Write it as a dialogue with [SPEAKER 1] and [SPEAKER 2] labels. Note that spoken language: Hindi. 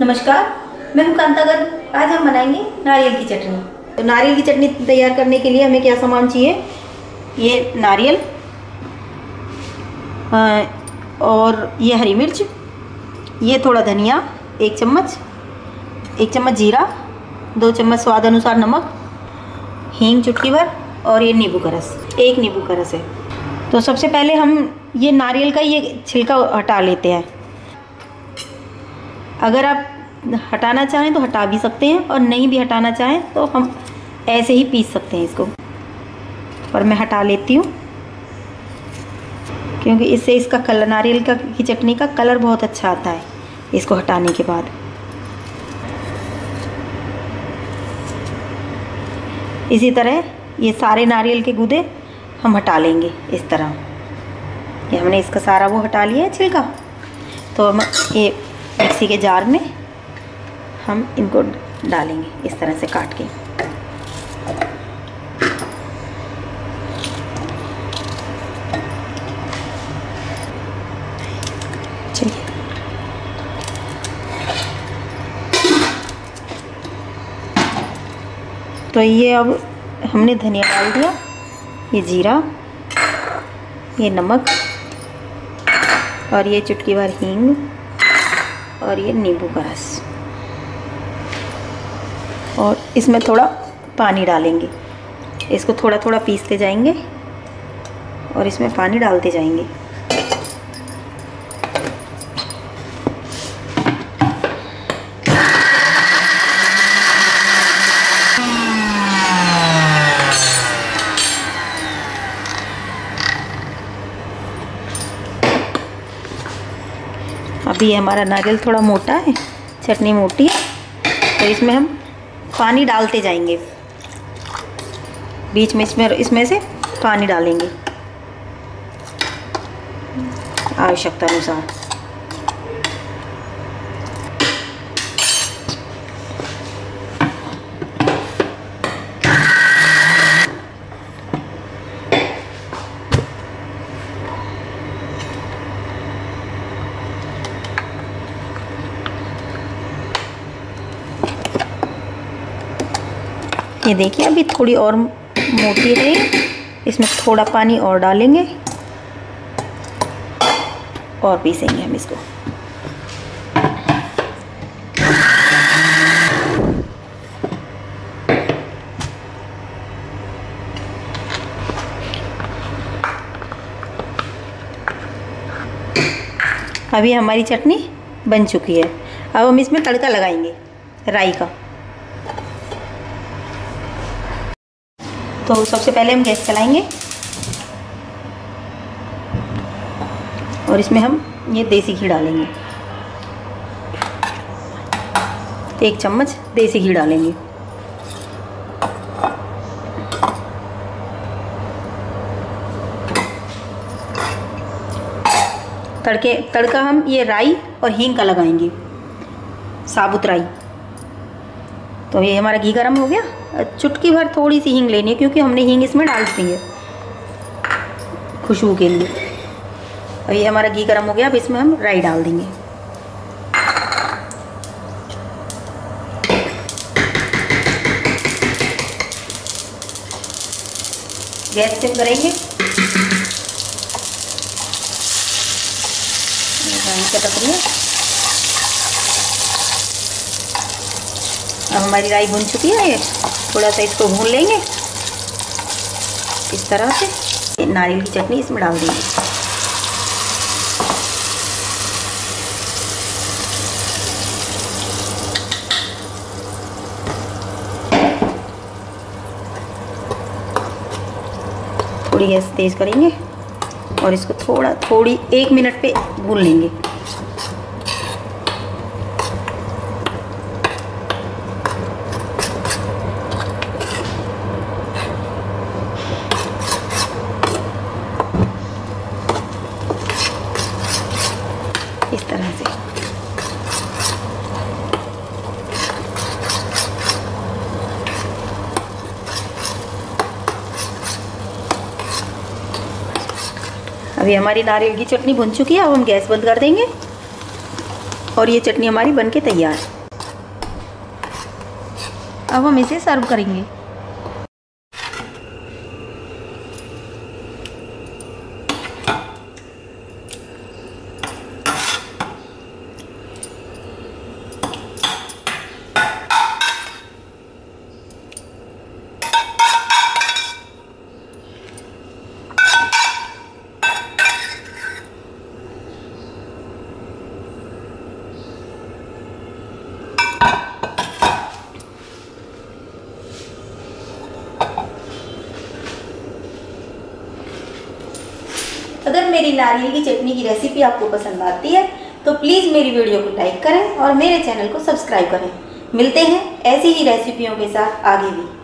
[SPEAKER 1] नमस्कार, मैं हूँ गर्ग आज हम बनाएँगे नारियल की चटनी। तो नारियल की चटनी तैयार करने के लिए हमें क्या सामान चाहिए? ये नारियल और ये हरी मिर्च, ये थोड़ा धनिया, एक चम्मच एक चम्मच जीरा, दो चम्मच स्वाद अनुसार नमक, हींग चुटकी भर, और ये नींबू का रस, एक नींबू का रस है। तो सबसे पहले हम ये नारियल का ये छिलका हटा लेते हैं। अगर आप हटाना चाहें तो हटा भी सकते हैं और नहीं भी हटाना चाहें तो हम ऐसे ही पीस सकते हैं इसको। पर मैं हटा लेती हूँ, क्योंकि इससे इसका कलर, नारियल का की चटनी का कलर बहुत अच्छा आता है इसको हटाने के बाद। इसी तरह ये सारे नारियल के गूदे हम हटा लेंगे इस तरह। ये हमने इसका सारा वो हटा लिया है छिलका। तो हम ये मिक्सी के जार में हम इनको डालेंगे इस तरह से काट के। तो ये अब हमने धनिया डाल दिया, ये जीरा, ये नमक और ये चुटकी भर हींग। और ये नींबू का रस। और इसमें थोड़ा पानी डालेंगे। इसको थोड़ा थोड़ा पीसते जाएँगे और इसमें पानी डालते जाएँगे। अभी हमारा नारियल थोड़ा मोटा है, चटनी मोटी है तो इसमें हम पानी डालते जाएँगे। बीच में इसमें इसमें से पानी डालेंगे। आवश्यकता अनुसार ये देखिए, अभी थोड़ी और मोटी है। इसमें थोड़ा पानी और डालेंगे और पीसेंगे हम इसको। अभी हमारी चटनी बन चुकी है। अब हम इसमें तड़का लगाएँगे राई का। तो सबसे पहले हम गैस चलाएँगे। और इसमें हम ये देसी घी डालेंगे। एक चम्मच देसी घी डालेंगे। तड़के, तड़का हम ये राई और हींग का लगाएँगे। साबुत राई। तो ये हमारा घी गर्म हो गया। चुटकी भर थोड़ी सी हींग लेनी है, क्योंकि हमने हींग इसमें डाल दी है खुशबू के लिए। और ये हमारा घी गर्म हो गया, अब इसमें हम राई डाल देंगे। गैस सिम करेंगे चटक है अब हमारी राई भुन चुकी है थोड़ा सा इसको भून लेंगे। इस तरह से नारियल की चटनी इसमें डाल देंगे। थोड़ी गैस तेज़ करेंगे और इसको थोड़ा, थोड़ी एक मिनट पे भून लेंगे इस तरह से अभी हमारी नारियल की चटनी भुन चुकी है, अब हम गैस बंद कर देंगे। और ये चटनी हमारी बनके तैयार। अब हम इसे सर्व करेंगे। अगर मेरी नारियल की चटनी की रेसिपी आपको पसंद आती है तो प्लीज़ मेरी वीडियो को लाइक करें और मेरे चैनल को सब्सक्राइब करें। मिलते हैं ऐसी ही रेसिपियों के साथ आगे भी।